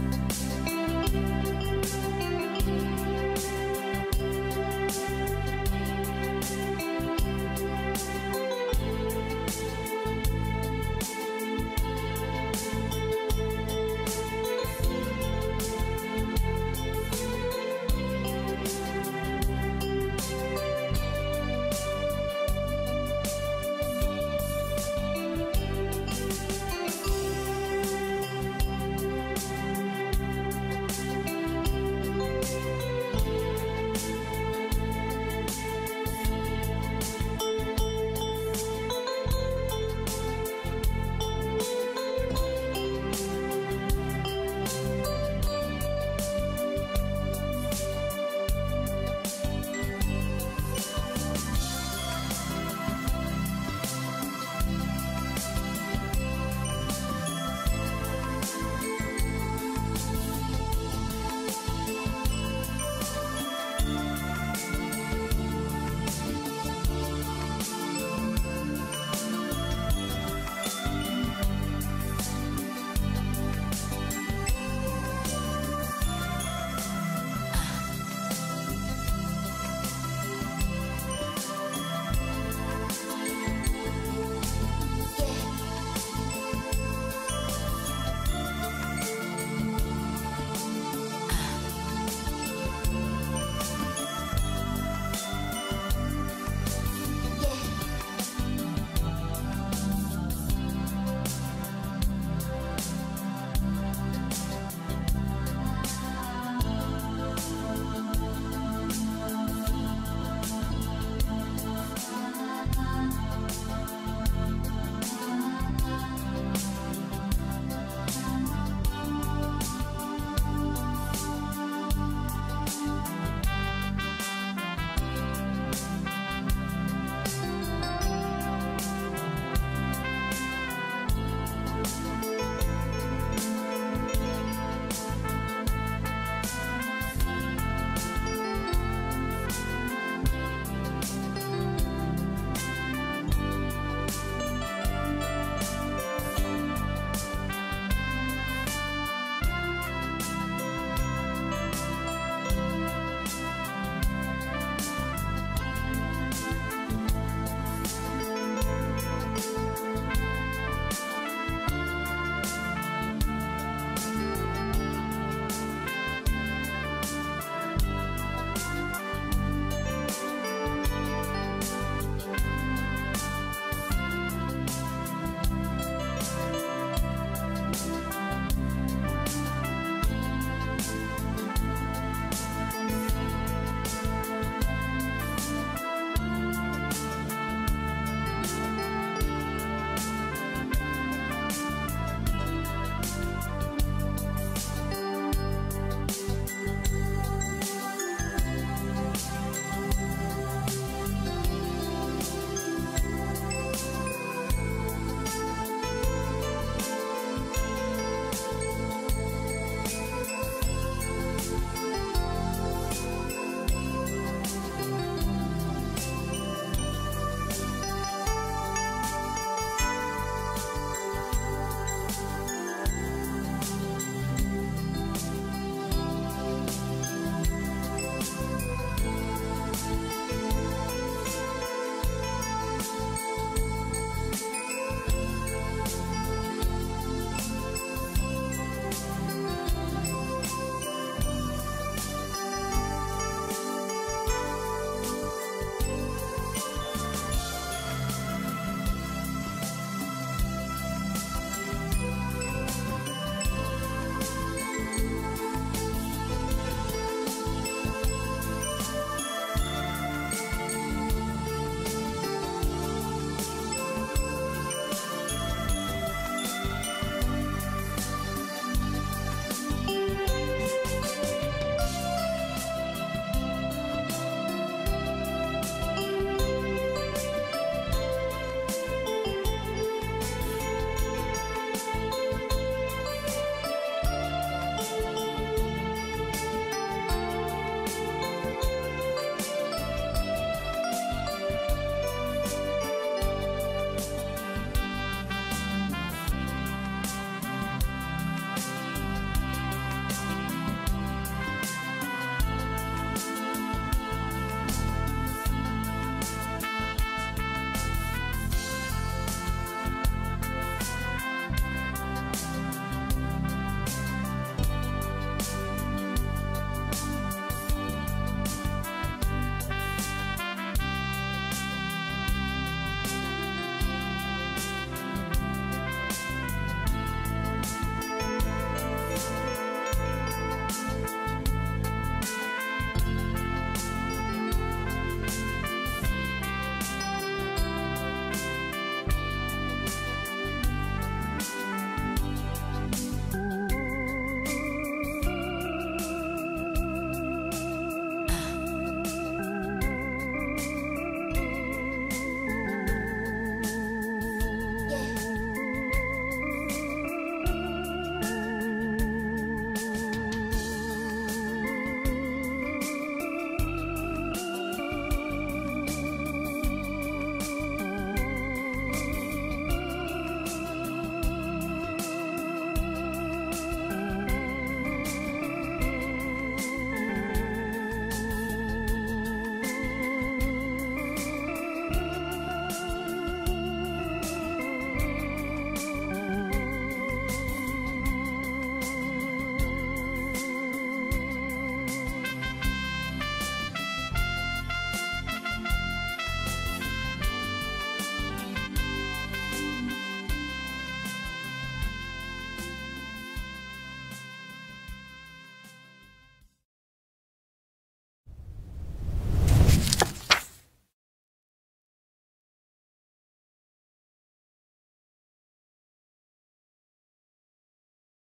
Música